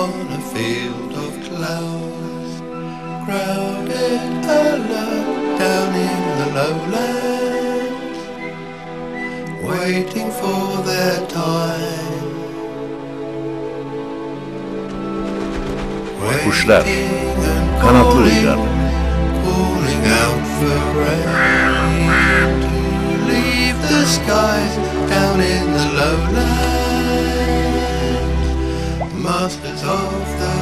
on a field of clouds, crowded alert down in the lowlands, waiting for their time. Kuşlar, kanatlı leave the skies down in the lowlands. Masters of the